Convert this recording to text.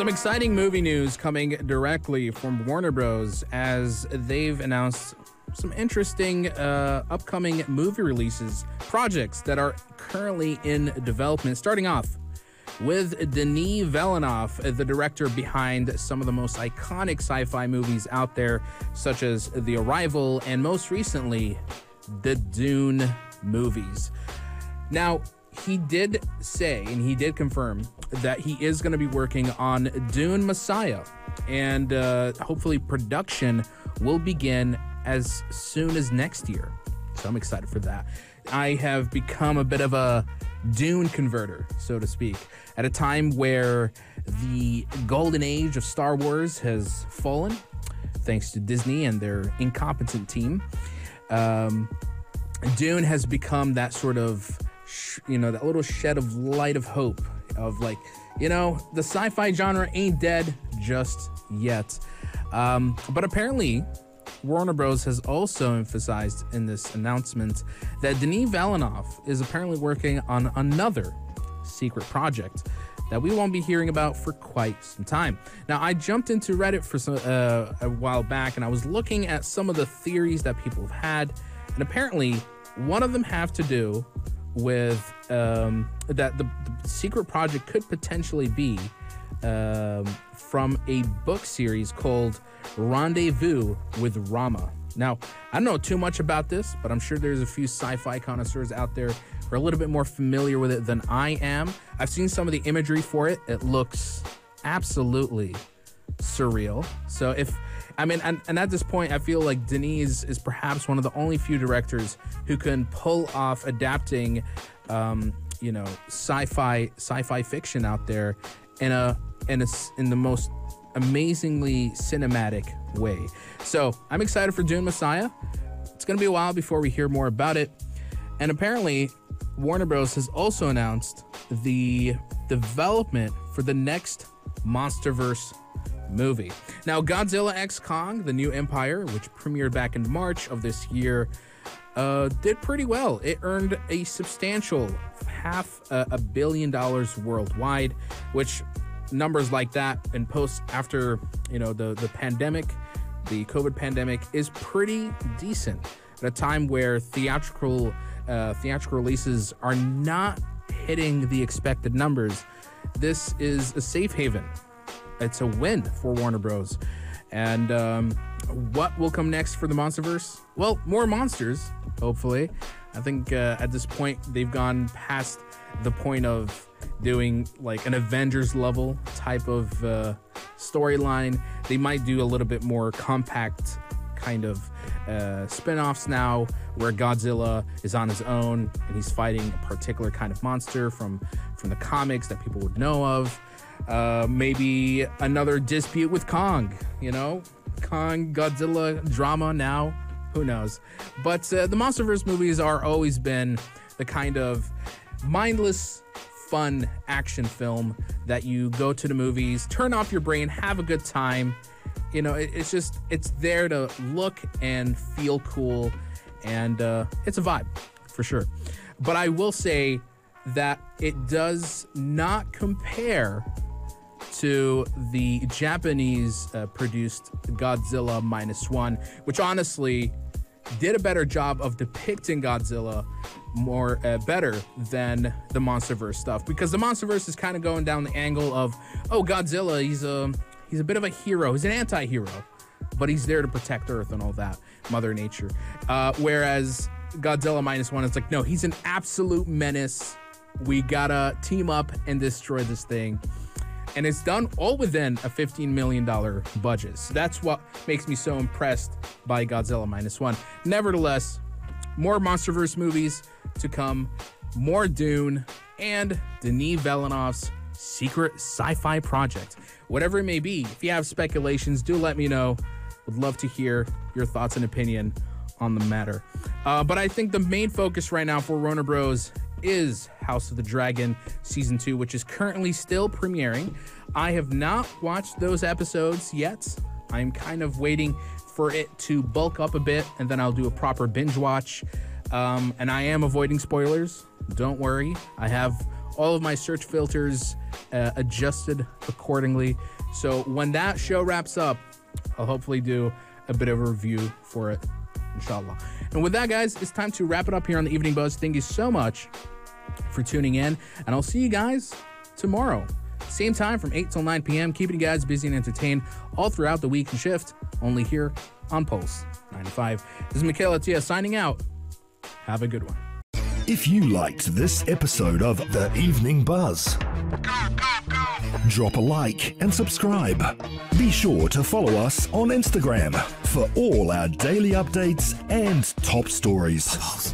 Some exciting movie news coming directly from Warner Bros. as they've announced some interesting uh, upcoming movie releases, projects that are currently in development. Starting off with Denis Villeneuve, the director behind some of the most iconic sci fi movies out there, such as The Arrival and most recently, the Dune movies. Now, he did say and he did confirm that he is going to be working on Dune Messiah, and uh, hopefully production will begin as soon as next year. So I'm excited for that. I have become a bit of a Dune converter, so to speak, at a time where the golden age of Star Wars has fallen, thanks to Disney and their incompetent team. Um, Dune has become that sort of, you know, that little shed of light of hope of like, you know, the sci fi genre ain't dead just yet. Um, but apparently, Warner Bros. has also emphasized in this announcement that Denis Villeneuve is apparently working on another secret project that we won't be hearing about for quite some time. Now, I jumped into Reddit for some, uh, a while back and I was looking at some of the theories that people have had, and apparently, one of them have to do with um, that the, the, secret project could potentially be um, from a book series called Rendezvous with Rama. Now, I don't know too much about this, but I'm sure there's a few sci fi connoisseurs out there who are a little bit more familiar with it than I am. I've seen some of the imagery for it, it looks absolutely surreal. So, if I mean, and, and, at this point, I feel like Denis is perhaps one of the only few directors who can pull off adapting, um, you know, sci-fi sci-fi fiction out there in a in a in the most amazingly cinematic way. So I'm excited for Dune Messiah. It's gonna be a while before we hear more about it, and apparently, Warner Bros. has also announced the development for the next MonsterVerse movie. Now, Godzilla X Kong, the new empire, which premiered back in March of this year, uh, did pretty well. It earned a substantial half uh, a billion dollars worldwide, which numbers like that and post after you know the the pandemic, the COVID pandemic, is pretty decent at a time where theatrical uh, theatrical releases are not hitting the expected numbers. This is a safe haven it's a win for Warner Bros. And um, what will come next for the MonsterVerse? Well, more monsters, hopefully. I think uh, at this point they've gone past the point of doing like an Avengers level type of uh, storyline. They might do a little bit more compact kind of uh, spin-offs now where Godzilla is on his own and he's fighting a particular kind of monster from from the comics that people would know of. Uh, maybe another dispute with Kong, you know? Kong, Godzilla drama now. Who knows? But uh, the Monsterverse movies are always been the kind of mindless, fun action film that you go to the movies, turn off your brain, have a good time. You know, it, it's just, it's there to look and feel cool. And uh, it's a vibe for sure. But I will say that it does not compare to the Japanese uh, produced Godzilla Minus One, which honestly did a better job of depicting Godzilla more uh, better than the MonsterVerse stuff because the MonsterVerse is kind of going down the angle of oh Godzilla he's a he's a bit of a hero he's an anti-hero but he's there to protect Earth and all that Mother Nature. Uh, whereas Godzilla minus one is like no he's an absolute menace. We gotta team up and destroy this thing and it's done all within a $15 million budget. So that's what makes me so impressed by Godzilla Minus One. Nevertheless, more MonsterVerse movies to come, more Dune, and Denis Villeneuve's secret sci fi project. Whatever it may be, if you have speculations, do let me know. Would love to hear your thoughts and opinion on the matter. Uh, but I think the main focus right now for Warner Bros is House of the Dragon season two, which is currently still premiering. I have not watched those episodes yet. I'm kind of waiting for it to bulk up a bit, and then I'll do a proper binge watch. Um, and I am avoiding spoilers. Don't worry, I have all of my search filters uh, adjusted accordingly. So when that show wraps up, I'll hopefully do a bit of a review for it, inshallah. And with that, guys, it's time to wrap it up here on the Evening Buzz. Thank you so much for tuning in, and I'll see you guys tomorrow. Same time from 8 till 9 p.m., keeping you guys busy and entertained all throughout the week and shift, only here on Pulse 95. This is Michaela Tia signing out. Have a good one. If you liked this episode of The Evening Buzz, drop a like and subscribe. Be sure to follow us on Instagram for all our daily updates and top stories.